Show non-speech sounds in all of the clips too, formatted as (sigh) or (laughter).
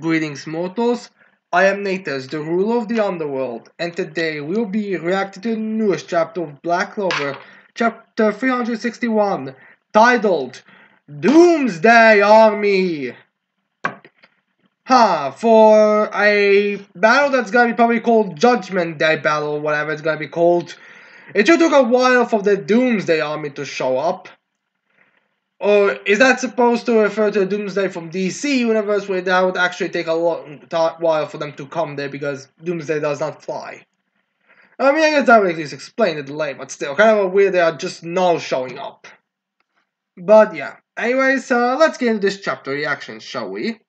Greetings, mortals. I am Natus, the ruler of the underworld, and today we'll be reacting to the newest chapter of Black Clover, chapter 361, titled Doomsday Army. Huh, for a battle that's gonna be probably called Judgment Day Battle, whatever it's gonna be called, it took a while for the Doomsday Army to show up. Or is that supposed to refer to a Doomsday from DC universe, where that would actually take a long while for them to come there because Doomsday does not fly? I mean, I guess that would at least explain the delay, but still, kind of weird they are just now showing up. But yeah, anyways, uh, let's get into this chapter reaction, shall we?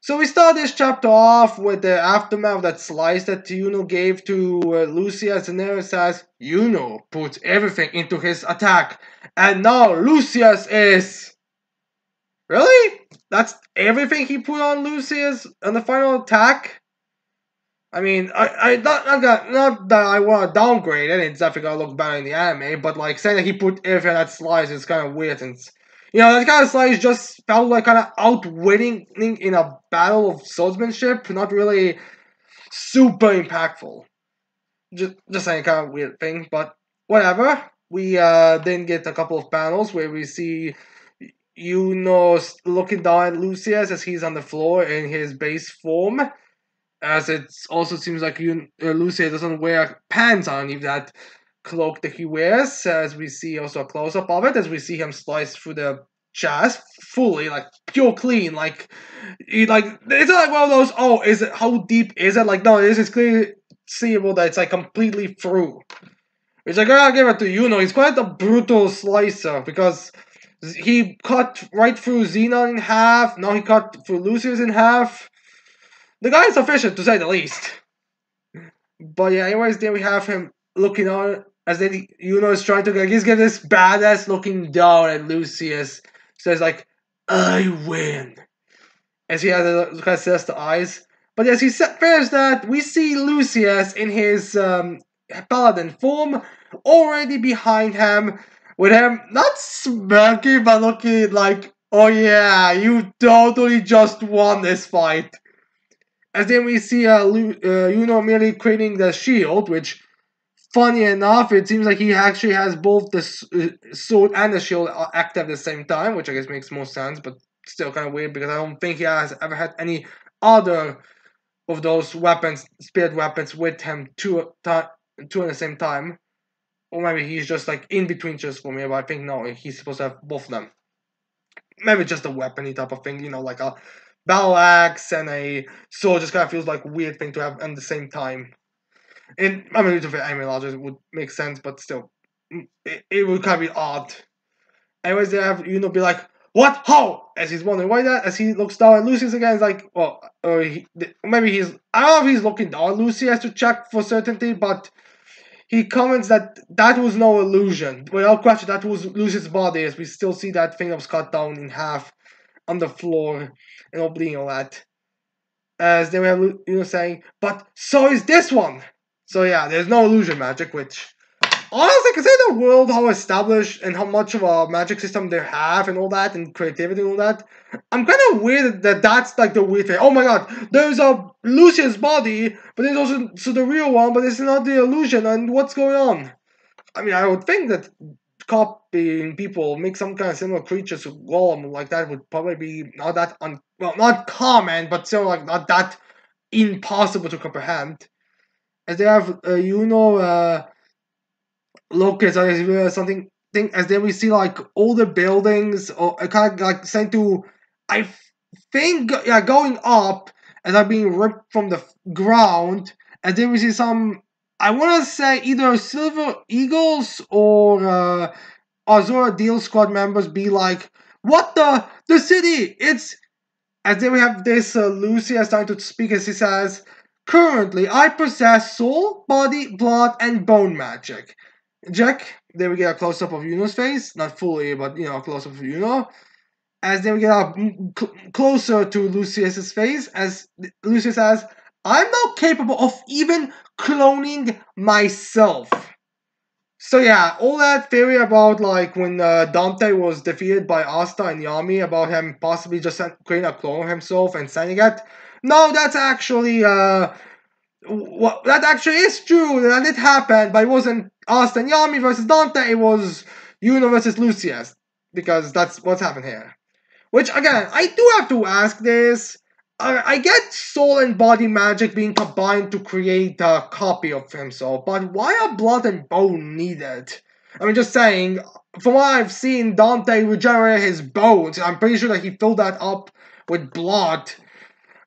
So we start this chapter off with the aftermath that slice that Yuno gave to uh, Lucius and there says Yuno puts everything into his attack and now Lucius is Really? That's everything he put on Lucius on the final attack? I mean, I, I not, not, not that I want to downgrade it, it's definitely gonna look better in the anime, but like saying that he put everything that slice is kind of weird since you know, that kind of slice just felt like kind of outwitting in a battle of swordsmanship, not really super impactful. Just, just saying, kind of weird thing, but whatever. We uh, then get a couple of panels where we see Yuno looking down at Lucius as he's on the floor in his base form. As it also seems like you, uh, Lucius doesn't wear pants on underneath that cloak that he wears, as we see also a close up of it, as we see him slice through the chest fully, like pure clean, like he like it's not like one of those. Oh, is it how deep is it? Like no, this is clearly seeable that it's like completely through. It's like I gotta give it to you. Know he's quite a brutal slicer because he cut right through Zenon in half. Now he cut through Lucius in half. The guy is efficient to say the least. But yeah, anyways, then we have him looking on as then Yuno is trying to like he's getting this badass looking down at Lucius. Says like, I win. As he has a kind of says the eyes. But as he says that, we see Lucius in his um, paladin form already behind him, with him not smirking but looking like, oh yeah, you totally just won this fight. As then we see uh, Lu- uh, Yuno merely creating the shield, which funny enough, it seems like he actually has both the uh, sword and the shield active at the same time, which I guess makes more sense, but still kind of weird because I don't think he has ever had any other of those weapons, spirit weapons, with him two, time, two at the same time. Or maybe he's just like in between just for me, but I think no, he's supposed to have both of them. Maybe just a weapony type of thing, you know, like a battle axe and a sword just kind of feels like a weird thing to have at the same time. And I mean, to fit logic would make sense, but still, mm, it, it would kind of be odd. Anyways, they have Yuno be like, "What? How?" As he's wondering why that. As he looks down at Lucius again, he's like, "Well, or he, maybe he's I don't know if he's looking down. Lucy has to check for certainty, but." He comments that that was no illusion. Without question, that was Lucius' body, as we still see that thing that was cut down in half on the floor and all bleeding all that. As then we have Yuno saying, but so is this one. So yeah, there's no illusion magic, which honestly, considering the world how established and how much of a magic system they have and all that and creativity and all that, I'm kind of weird that that's like the weird thing. Oh my god, there's a Lucius body, but there's also so the real one, but it's not the illusion. And what's going on? I mean, I would think that copying people make some kind of similar creatures to Golem like that would probably be not that un well not common, but still like not that impossible to comprehend as they have uh, know, uh, locus or something thing as then we see like all the buildings or uh, kind of like sent to I think yeah going up and are being ripped from the ground and then we see some I want to say either Silver Eagles or uh, Azure Deer Squad members be like, "What the the city? It's." As then we have this uh, Lucia starting to speak as he says, Currently, I possess soul, body, blood, and bone magic. Jack, then we get a close up of Yuno's face. Not fully, but you know, a close up of Yuno. As then we get up cl- closer to Lucius's face, as Lucius says, I'm not capable of even cloning myself. So yeah, all that theory about like when uh, Dante was defeated by Asta and Yami about him possibly just creating a clone of himself and sending it. No, that's actually uh, what that actually is true. That did happen, but it wasn't and Yami versus Dante. It was Yuno versus Lucius because that's what's happened here. Which again, I do have to ask this. I get soul and body magic being combined to create a copy of himself, but why are blood and bone needed? I mean, just saying, from what I've seen, Dante regenerate his bones. I'm pretty sure that he filled that up with blood.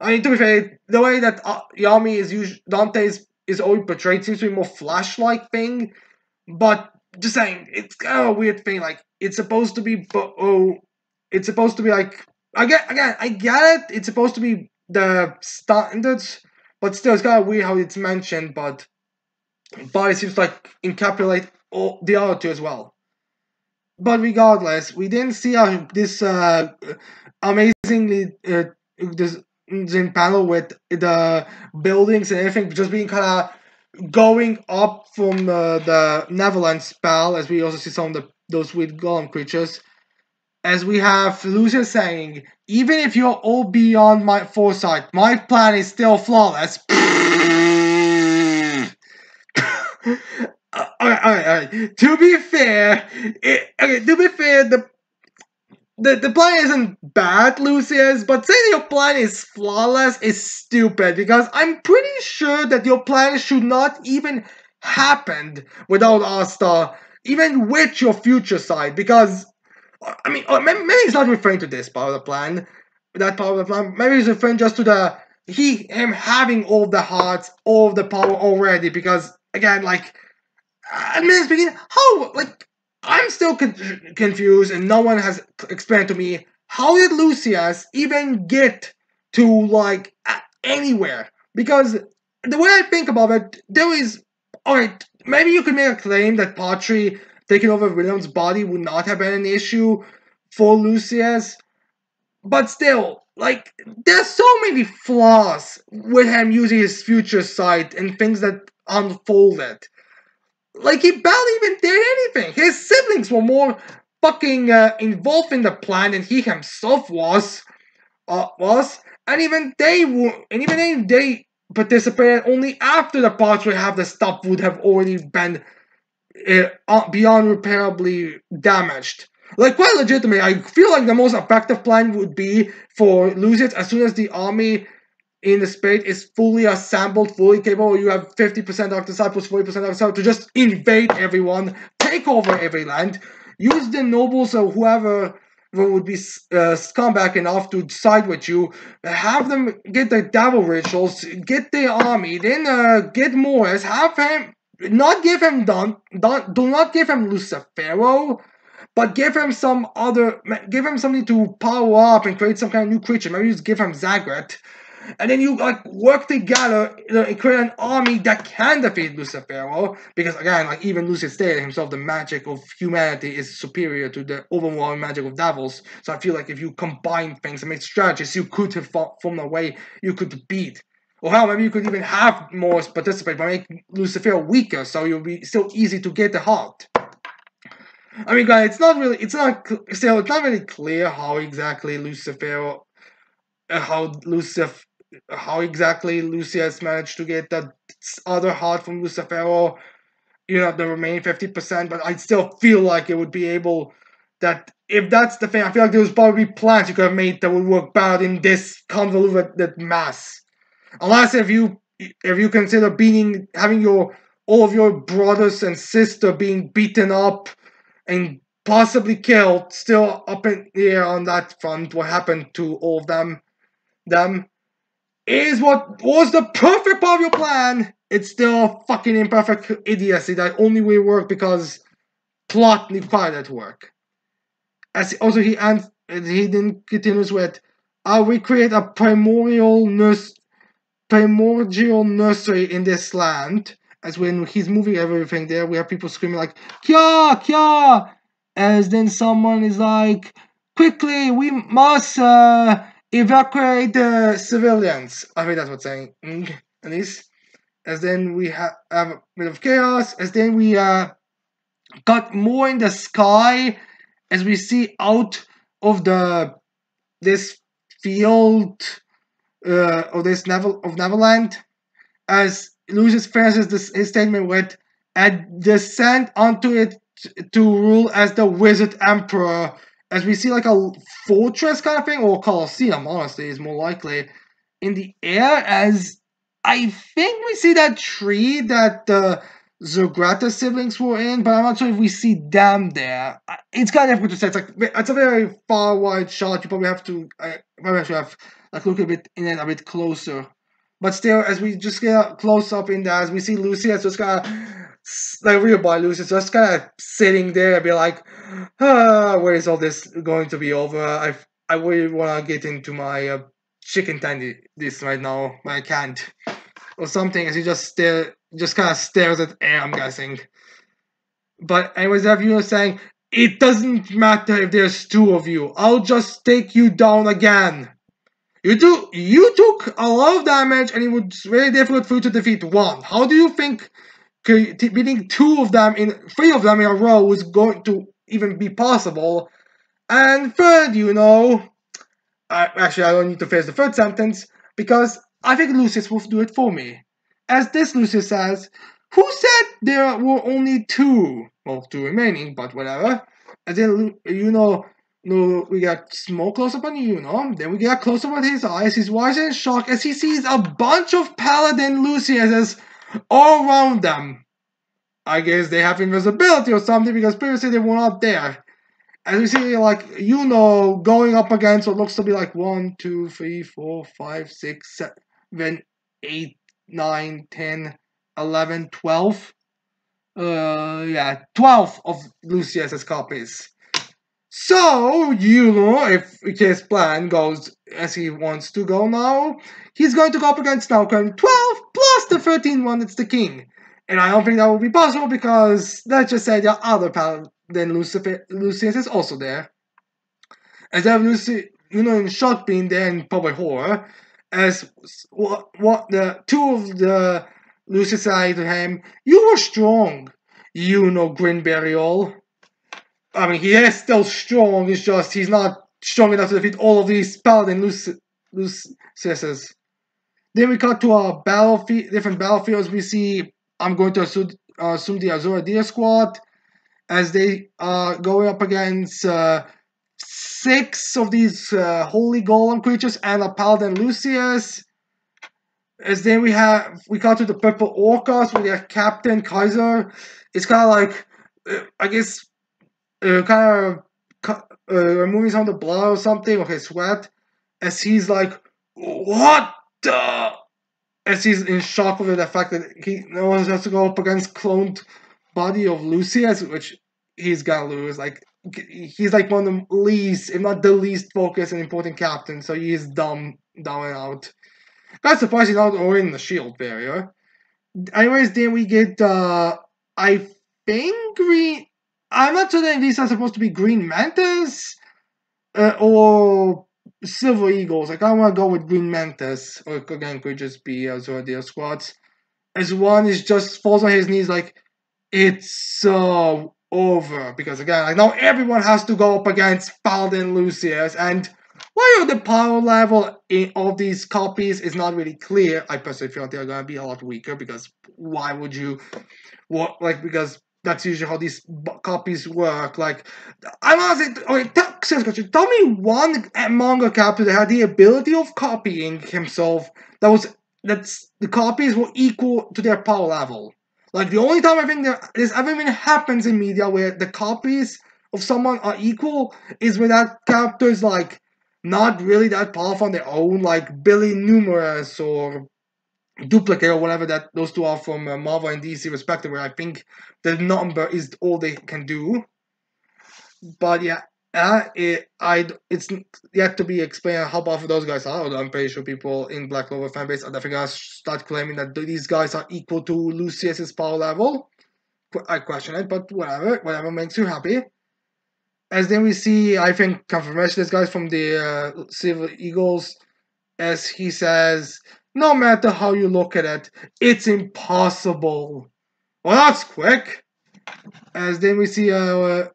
I mean, to be fair, the way that uh, Yami is usually Dante's is always portrayed seems to be more flash-like thing, but just saying, it's kind of a weird thing. Like, it's supposed to be, but oh, it's supposed to be like I get again, I get it. It's supposed to be the standards, but still, it's kind of weird how it's mentioned. But but it seems like encapsulate all the other two as well. But regardless, we didn't see how this uh, amazingly uh, this in panel with the buildings and everything just being kind of going up from uh, the Neverland spell, as we also see some of the those weird golem creatures as we have Lucius saying, even if you're all beyond my foresight, my plan is still flawless. (laughs) alright, alright, alright. To be fair, it, okay, to be fair, the the, the plan isn't bad, Lucius, but saying your plan is flawless is stupid because I'm pretty sure that your plan should not even happen without Asta, even with your future side, because I mean, oh, maybe he's not referring to this part of the plan, that part of the plan. Maybe he's referring just to the he him having all the hearts, all the power already. Because again, like, uh, admittedly speaking, how like I'm still con- confused, and no one has explained to me how did Lucius even get to like anywhere? Because the way I think about it, there is alright. Maybe you could make a claim that Patri taking over William's body would not have been an issue for Lucius. But still, like, there's so many flaws with him using his future sight and things that unfolded. Like, he barely even did anything. His siblings were more fucking uh, involved in the plan than he himself was. Uh, was. And even they were, and even they participated only after the parts would have the stuff would have already been uh, beyond repairably damaged. Like quite legitimately, I feel like the most effective plan would be for Lucius as soon as the army in the space is fully assembled, fully capable. You have 50% of disciples, 40% of side to just invade everyone, take over every land, use the nobles or whoever would be uh, scumbag enough to side with you, have them get the devil rituals, get the army, then uh, get Morris, have him not give him Don, Don do not give him Lucifero, but give him some other, give him something to power up and create some kind of new creature. Maybe just give him Zagred. And then you like work together you and create an army that can defeat Lucifero. Because again, like even Lucius stated himself, the magic of humanity is superior to the overwhelming magic of devils. So I feel like if you combine things and make strategies, you could have fought formed a way you could beat or hell, maybe you could even have Morris participate by making Lucifer weaker, so you'll be still easy to get the heart. I mean, guys, it's not really, it's not still, it's not really clear how exactly Lucifer, uh, how Lucifer, how exactly Lucius managed to get that other heart from Lucifer, you know, the remaining fifty percent. But I still feel like it would be able that if that's the thing, I feel like there was probably plans you could have made that would work better in this convoluted mass unless if you if you consider being having your all of your brothers and sister being beaten up and possibly killed still up in the air on that front what happened to all of them them is what was the perfect part of your plan it's still fucking imperfect idiocy that only will work because plot required it to work as also he and he then continues with uh, we create a primordial nurse primordial nursery in this land. As when he's moving everything there, we have people screaming like "Kya, Kya!" As then someone is like, "Quickly, we must uh, evacuate the civilians." I think that's what's saying. At least, as then we ha- have a bit of chaos. As then we uh, got more in the sky as we see out of the this field uh, of this Never of Neverland as Lucius finishes this, his statement with and descend onto it to rule as the wizard emperor as we see like a fortress kind of thing or coliseum honestly is more likely in the air as i think we see that tree that the Zogratis siblings were in, but I'm not sure if we see them there. It's kind of difficult to say. It's like it's a very far wide shot. You probably have to, I probably have have like look a bit in it a bit closer. But still, as we just get close up in there, as we see Lucy, it's just kind of like real boy Lucy, just kind of sitting there and be like, ah, where is all this going to be over? I I really want to get into my uh, chicken tendy this right now, but I can't. Or something, as he just stare, just kind of stares at air, I'm guessing. But anyways, that viewer saying, it doesn't matter if there's two of you. I'll just take you down again. You do you took a lot of damage and it was very difficult for you to defeat one. How do you think beating two of them in three of them in a row is going to even be possible? And third, you know, I, actually I don't need to finish the third sentence because I think Lucius will do it for me. As this Lucius says, who said there were only two? Well, two remaining, but whatever. And then Yuno no, we got small close up on Yuno. Then we get close up on his eyes. He's watching in shock as he sees a bunch of Paladin Luciuses all around them. I guess they have invisibility or something because previously they were not there. As we see, like, you know, going up against what looks to be like 1, 2, 3, 4, 5, 6, 7, 8, 9, 10, 11, 12. Uh, yeah, 12 of Lucius's copies. So, you know, if his plan goes as he wants to go now, he's going to go up against Snowcone 12 plus the 13 one that's the king. And I don't think that will be possible because, let's just say, the other paladin Lucifer, Lucius is also there. As have Lucy, you know, in shock being there probably horror, as what, what the two of the Lucius say to him, You were strong, you know, Grinberryall. I mean, he is still strong. It's just he's not strong enough to defeat all of these paladin Luciuses. Then we cut to a battlefield, different battlefields. We see I'm going to assume, uh, assume the Azure Deer squad as they are going up against uh, six of these uh, holy golem creatures and a paladin Lucius. As then we have we cut to the purple orcas with their captain Kaiser. It's kind of like uh, I guess uh, kind of uh, removing some of the blood or something or his sweat as he's like, what the? As he's in shock over the fact that he no one has to go up against cloned body of Lucius, which he's gonna lose. Like he's like one of the least, if not the least focused and important captain, so he's dumb, down and out. Of surprised he's not in the shield barrier. Anyways, then we get uh I think Green I'm not sure if these are supposed to be green mantis uh, or silver eagles. Like I want to go with green mantis, or again could just be uh, squads. As one is just falls on his knees like it's so over because again like, now everyone has to go up against Paladin Lucius and while the power level in, of these copies is not really clear, I personally feel they're gonna be a lot weaker because why would you what like because that's usually how these copies work. Like, I'm honestly, okay, tell, question, tell me one manga character that had the ability of copying himself that was that's the copies were equal to their power level. Like the only time I think that this ever even happens in media where the copies of someone are equal is when that character is like not really that powerful on their own, like Billy Numerous or duplicate or whatever that those two are from uh, Marvel and DC respectively. I think the number is all they can do. But yeah, uh, it, I it's yet to be explained how powerful those guys are. Although I'm pretty sure people in Black Clover fanbase are definitely gonna start claiming that these guys are equal to Lucius's power level. I question it, but whatever, whatever makes you happy. As then we see, I think confirmation this guy's from the uh, Silver Eagles, as he says no matter how you look at it, it's impossible. Well, that's quick. As then we see uh,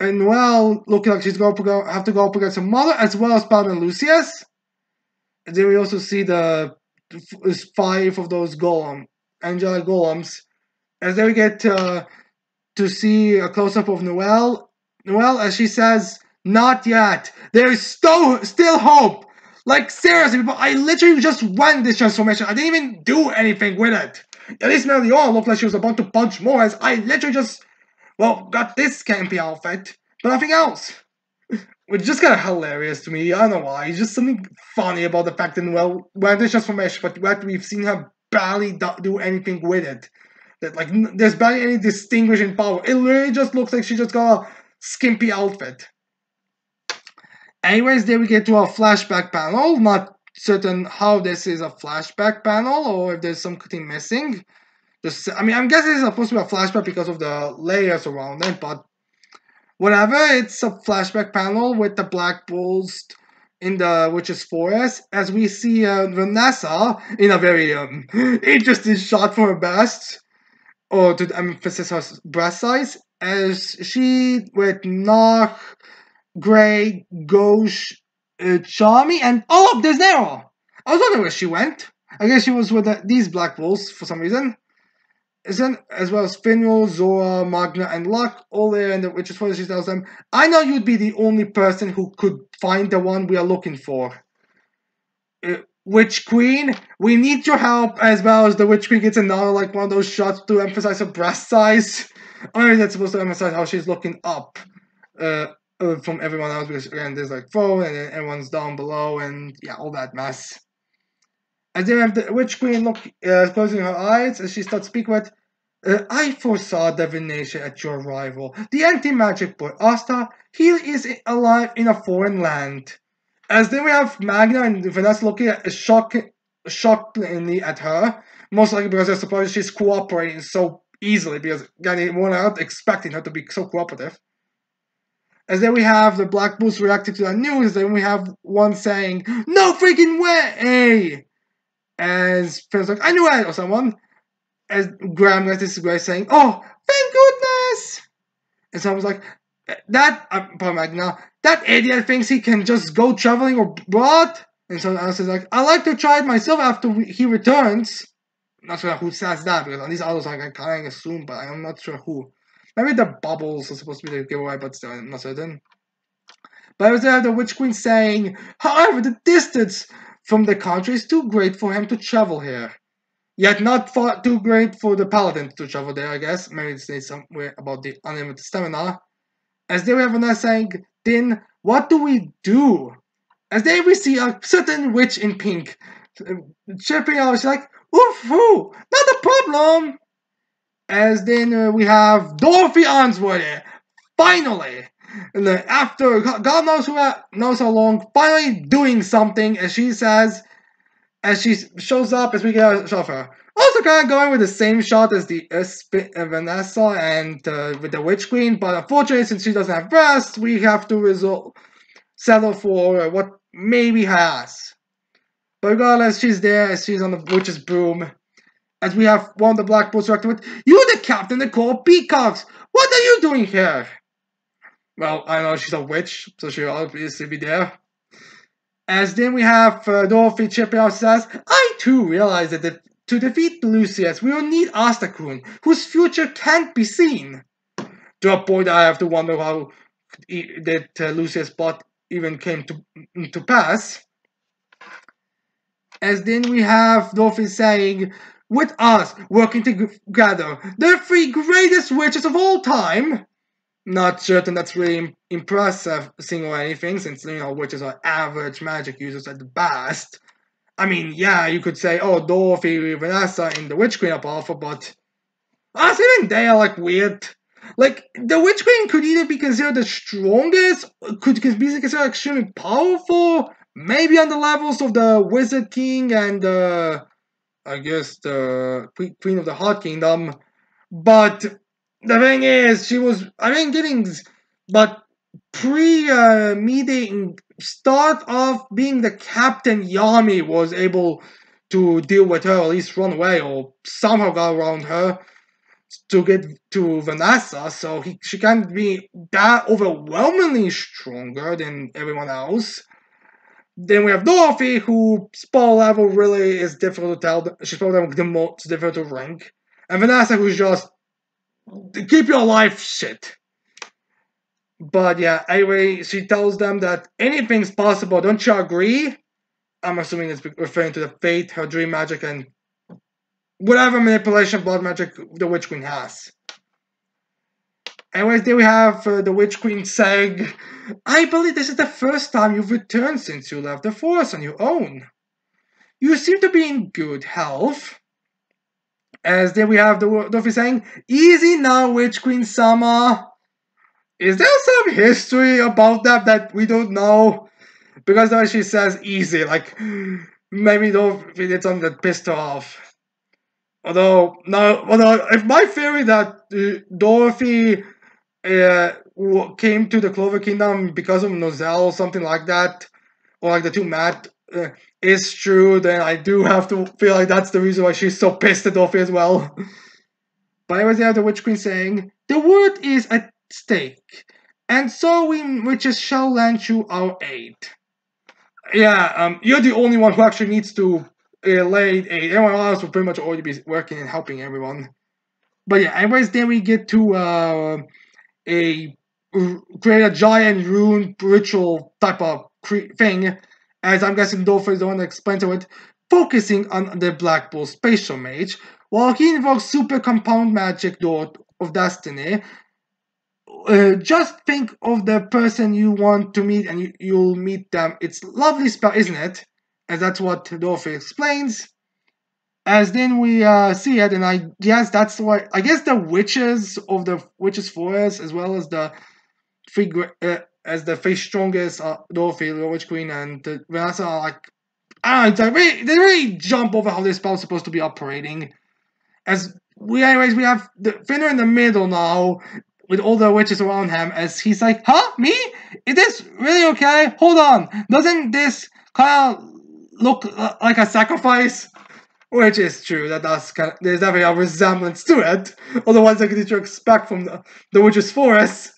and Noelle looking like she's going to have to go up against her mother as well as Paladin Lucius. And then we also see the five of those golem, angelic golems. As then we get uh, to see a close up of Noelle. Noelle, as she says, not yet. There is still still hope. Like seriously, people, I literally just went this transformation. I didn't even do anything with it. At least Meliola looked like she was about to punch more as I literally just well got this campy outfit, but nothing else. (laughs) Which just kind of hilarious to me. I don't know why. It's just something funny about the fact that well, went this transformation, but what we've seen her barely do anything with it. That like there's barely any distinguishing power. It literally just looks like she just got a skimpy outfit. Anyways, there we get to a flashback panel. Not certain how this is a flashback panel or if there's something missing. Just, I mean, I'm guessing it's supposed to be a flashback because of the layers around it, but whatever. It's a flashback panel with the Black Bulls in the Witch's Forest as we see uh, Vanessa in a very um, (laughs) interesting shot for her best, or to emphasize her breast size, as she with Noct Gray, Gauche, uh, Charmy, and oh, there's Nero. I was wondering where she went. I guess she was with the, these Black Wolves for some reason. Isn't as well as Finral, Zora, Magna, and Luck all there, and the Witch's Forest. She tells them, "I know you'd be the only person who could find the one we are looking for." Uh, Witch Queen, we need your help as well as the Witch Queen gets another like one of those shots to emphasize her breast size. I mean, that's supposed to emphasize how she's looking up. Uh, uh, from everyone else because again there's like phone and everyone's down below and yeah all that mess. And then have the witch queen look uh, closing her eyes as she starts speaking with uh, I foresaw divination at your arrival. The anti-magic boy Asta, he is alive in a foreign land. As then we have Magna and Vanessa looking at shock, shockingly at her, most likely because I suppose she's cooperating so easily because again, we're not expecting her to be so cooperative. As then we have the Black Bulls reacting to that news, then we have one saying, No freaking way! As Finn's like, I knew it! Or someone. As Graham gets this guy saying, Oh, thank goodness! And someone's like, That, I'm uh, Magna, that idiot thinks he can just go traveling what? And someone else is like, I like to try it myself after he returns. I'm not sure who says that because on these others like I can kind of assume, but I'm not sure who. Maybe the bubbles are supposed to be the giveaway, but still, I'm not certain. But I was there the Witch Queen saying, However, the distance from the country is too great for him to travel here. Yet not far too great for the paladin to travel there, I guess. Maybe it's says somewhere about the unlimited stamina. As they have another saying, then what do we do? As they we see a certain witch in pink uh, chirping out, she's like, Oof, not a problem. As then uh, we have Dorothy Unsworth, finally, after God knows who knows how long, finally doing something, as she says, as she shows up as we get a shot of her. Also, kind of going with the same shot as the uh, Vanessa and uh, with the Witch Queen, but unfortunately, since she doesn't have breasts, we have to result settle for uh, what maybe has. But regardless, she's there, as she's on the witch's broom, as we have one of the Black Bulls with, You're the captain the Peacocks! What are you doing here? Well, I know she's a witch, so she'll obviously be there. As then we have uh, Dorothy chipping out says, I too realize that the, to defeat Lucius, we will need Astakun, whose future can't be seen. To a point I have to wonder how that uh, Lucius' plot even came to, to pass. As then we have Dorothy saying, with us working together, the three greatest witches of all time. Not certain that's really impressive thing or anything, since you know witches are average magic users at the best. I mean, yeah, you could say, oh, Dorothy, Vanessa, and the Witch Queen are powerful, but honestly, even they are like weird. Like the Witch Queen could either be considered the strongest, could be considered extremely powerful, maybe on the levels of the Wizard King and the uh, I guess the Queen of the Heart Kingdom. But the thing is, she was I mean getting but pre uh, meeting start off being the captain Yami was able to deal with her, at least run away or somehow got around her. to get to Vanessa, so he, she can't be that overwhelmingly stronger than everyone else. Then we have Dorothy, who spell level really is difficult to tell. She's probably the most difficult to rank. And Vanessa, who's just keep your life shit. But yeah, anyway, she tells them that anything's possible. Don't you agree? I'm assuming it's referring to the fate, her dream magic, and whatever manipulation blood magic the Witch Queen has. Anyways, there we have uh, the Witch Queen saying, I believe this is the first time you've returned since you left the forest on your own. You seem to be in good health. As there we have the Dorothy saying, Easy now, Witch Queen Sama. Is there some history about that that we don't know? Because when she says easy, like, maybe Dorothy did something that pissed her off. Although, no, although, if my theory that uh, Dorothy uh, came to the Clover Kingdom because of Nozel or something like that, or like the two Matt, uh, is true, then I do have to feel like that's the reason why she's so pissed at Dorothy as well. (laughs) but anyways, you have the Witch Queen saying, The word is at stake, and so we witches shall lend you our aid. Yeah, um, you're the only one who actually needs to uh, lay aid. Everyone else will pretty much already be working and helping everyone. But yeah, anyways, then we get to uh, a create a giant rune ritual type of thing, as I'm guessing Dolph is the one that explained to it, focusing on the Black Bull Spatial Mage, while he invokes Super Compound Magic Door of Destiny. Uh, just think of the person you want to meet and you, you'll meet them. It's lovely spell, isn't it? And that's what Dorothy explains. As then we uh, see it, and I guess that's why I guess the witches of the witches forest, as well as the three uh, as the face strongest uh, Dorothy, the Witch Queen, and the Vanessa are like I don't they really, they really jump over how this spell's supposed to be operating. As we, anyways, we have the Finner in the middle now, with all the witches around him, as he's like, "Huh, me? Is this really okay? Hold on, doesn't this kind of look like a sacrifice?" Which is true, that does kind of, there's definitely a resemblance to it, otherwise I could expect from the, the Witch's Forest.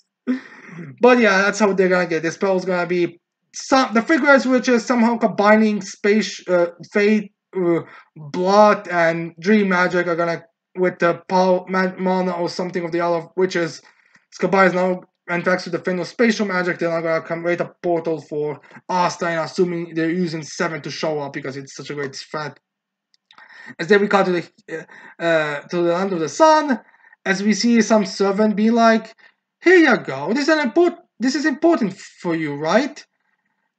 But yeah, that's how they're gonna get. This spell's gonna be some the figures which is somehow combining space, uh, fate, uh, blood, and dream magic are gonna with the power mana or something of the other witches. It's combines now and thanks to the final spatial magic, they're not gonna create a portal for Asta, assuming they're using seven to show up because it's such a great threat as then we cut to the uh, to the land of the sun, as we see some servant be like, "Here you go. This is an important. This is important for you, right?"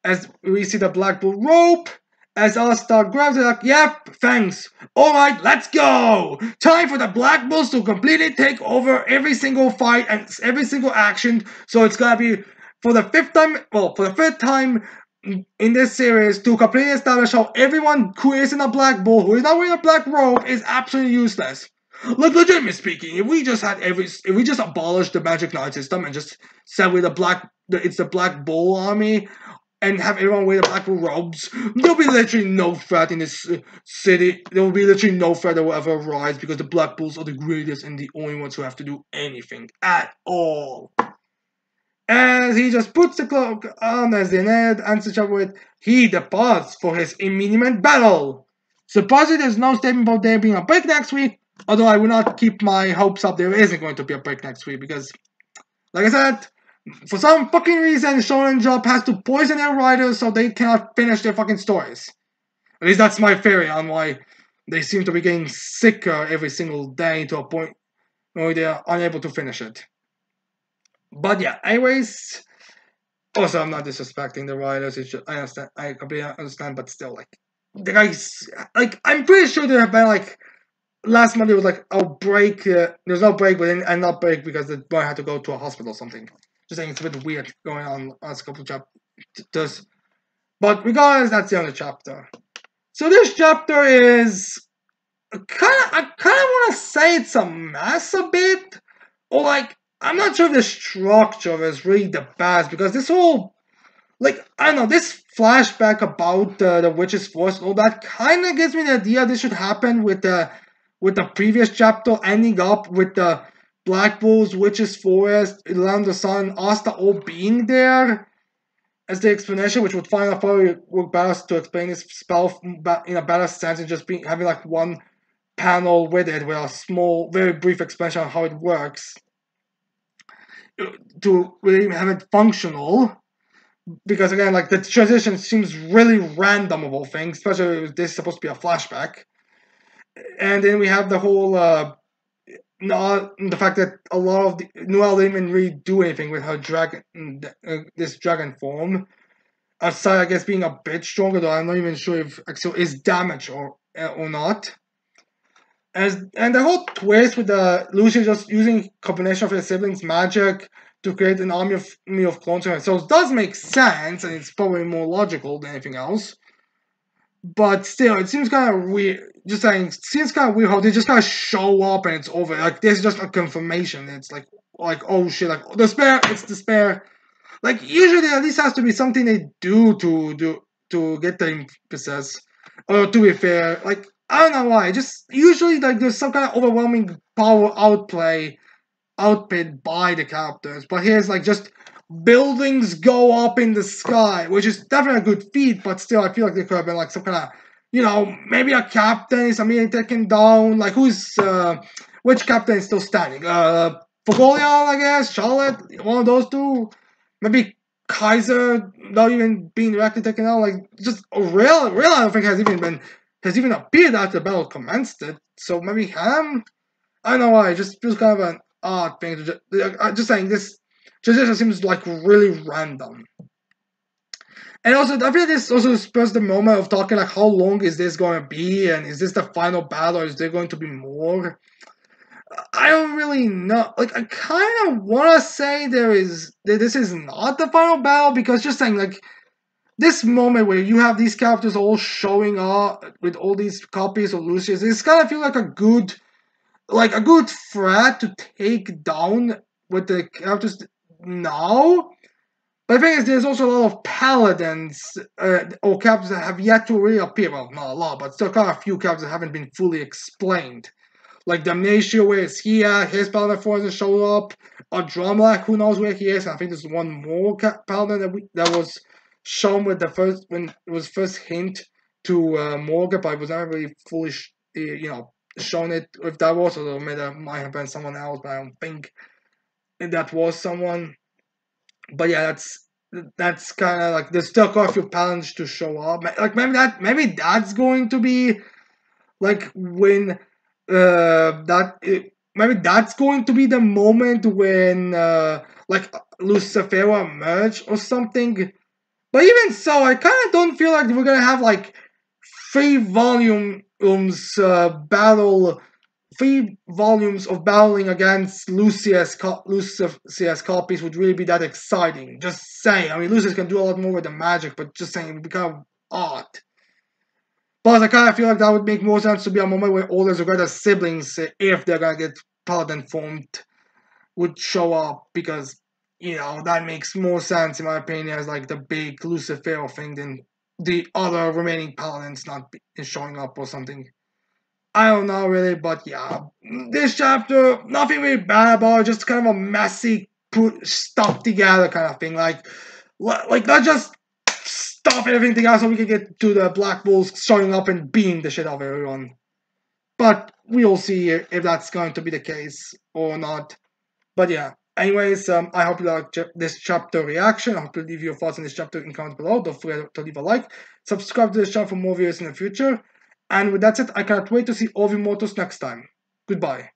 As we see the black bull rope, as Alistar grabs it, like, "Yep, thanks. All right, let's go. Time for the black bulls to completely take over every single fight and every single action. So it's gonna be." For the fifth time, well, for the fifth time, in this series to completely establish how everyone who is in a black bull, who is not wearing a black robe, is absolutely useless. Like legitimately speaking, if we just had every, if we just abolished the Magic Knight system and just said we're the black, it's the Black Bull army, and have everyone wear the black robes, there'll be literally no threat in this uh, city. There will be literally no threat that will ever arise because the Black Bulls are the greatest and the only ones who have to do anything at all. As he just puts the cloak on as the Ned answers up with, he departs for his imminent battle. Supposedly there's no statement about there being a break next week, although I will not keep my hopes up there isn't going to be a break next week because, like I said, for some fucking reason, Shonen Jump has to poison their writers so they cannot finish their fucking stories. At least that's my theory on why they seem to be getting sicker every single day to a point where they're unable to finish it. But yeah, anyways. Also, I'm not disrespecting the writers. It's just, I understand. I completely understand, but still, like, the guys, like, I'm pretty sure there have been like last Monday was like, oh, break. Uh, there's no break, but then and not break because the boy had to go to a hospital or something. Just saying, it's a bit weird going on last couple of chapters. But regardless, that's the only chapter. So this chapter is kind of, I kind of want to say it's a mess a bit, or like I'm not sure if the structure is really the best because this whole, like, I don't know, this flashback about uh, the witch's force all that kind of gives me the idea this should happen with the with the previous chapter ending up with the Black Bulls, Witches Forest, Land the Sun, Asta all being there as the explanation, which would find out probably work better to explain this spell in a better sense and just being having like one panel with it with a small, very brief explanation on how it works to really have it functional. Because again, like the transition seems really random of all things, especially this is supposed to be a flashback. And then we have the whole uh, not the fact that a lot of the Noelle didn't even really do anything with her dragon, uh, this dragon form. Aside, I guess, being a bit stronger, though I'm not even sure if Axel is damaged or uh, or not. As and the whole twist with the Lucy just using combination of her siblings' magic to create an army of army of clones of herself does make sense, and it's probably more logical than anything else. But still, it seems kind of weird just saying, seems kind of weird how they just kind of show up and it's over. Like there's just a confirmation. It's like like oh shit, like despair. It's despair. Like usually at least has to be something they do to do to get the impetus. Or to be fair, like I don't know why. Just usually like there's some kind of overwhelming power outplay, outbid by the characters. But here's like just buildings go up in the sky, which is definitely a good feat. But still, I feel like there could have been like some kind of you know, maybe a captain is immediately taken down. Like who's uh, which captain is still standing? Uh, Fuegoleon, I guess. Charlotte, one of those two. Maybe Kaiser not even being directly taken out. Like just real, real. I don't think has even been has even appeared after the battle commenced. It so maybe Ham. I don't know why. It just feels kind of an odd thing to just. Just saying this. Just seems like really random. And also, I feel this also spurs the moment of talking like how long is this going to be, and is this the final battle, or is there going to be more? I don't really know. Like, I kind of want to say there is that this is not the final battle because just saying like this moment where you have these characters all showing up with all these copies of Lucius, it's kind of feel like a good, like a good threat to take down with the characters now. But the thing is, there's also a lot of paladins uh, or characters that have yet to really appear. Well, not a lot, but still quite a few characters that haven't been fully explained. Like Damnatio, where is he at? His paladin force has showed up. A Adrammelech, who knows where he is? And I think there's one more paladin that, we, that was shown with the first when it was first hint to uh, Morga, but it was never really fully, you know, shown it if that was, or maybe that might have been someone else, but I don't think that was someone but yeah, that's that's kind of like there's still quite a few paladins to show up. Like maybe that maybe that's going to be like when uh that it, maybe that's going to be the moment when uh like Lucifera merge or something. But even so, I kind of don't feel like we're gonna have like three volumes uh, battle three volumes of battling against Lucius, Lucius copies would really be that exciting. Just saying. I mean, Lucius can do a lot more with the magic, but just saying, it would become odd. Plus, I kind of feel like that would make more sense to be a moment where all the Zogratta's siblings, if they're gonna get Paladin formed, would show up because, you know, that makes more sense, in my opinion, as like the big Lucifer thing than the other remaining Paladins not showing up or something. I don't know really, but yeah, this chapter, nothing really bad about it, just kind of a messy, put stuff together kind of thing. Like, like not just stuff everything together so we can get to the Black Bulls showing up and beating the shit out of everyone. But we'll see if that's going to be the case or not. But yeah, anyways, um, I hope you liked this chapter reaction. I hope you leave your thoughts on this chapter in comments below. Don't forget to leave a like. Subscribe to this channel for more videos in the future. And with that said, I cannot wait to see all you Motos next time. Goodbye.